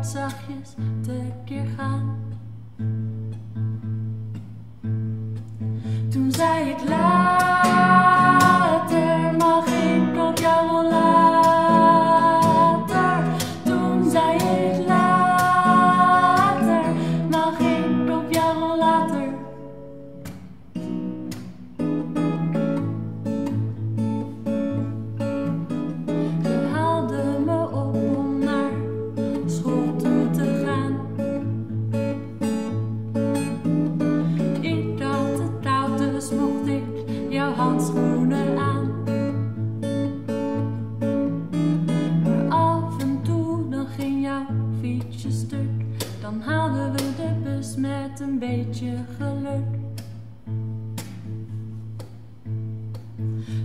hart zachtjes tekeer gaan. Toen zei ik laat. Handschoenen aan. Maar af en toe dan ging jouw fietsje stuk. Dan haalden we de bus met een beetje geluk.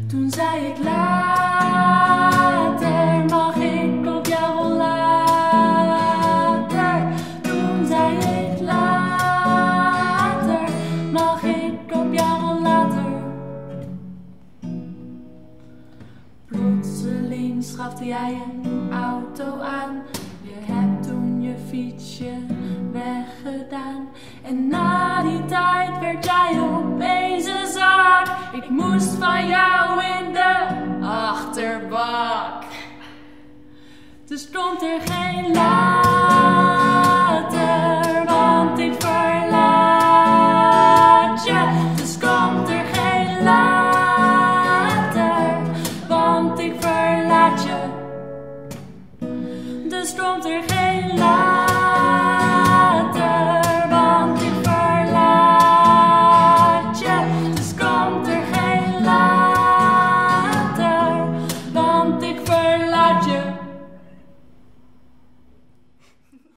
Toen zei ik later, Plotseling schafte jij een auto aan. Je hebt toen je fietsje weggedaan. En na die tijd werd jij opeens een zaak. Ik moest van jou in de achterbak. Dus komt er geen later, stroomt er geen laag.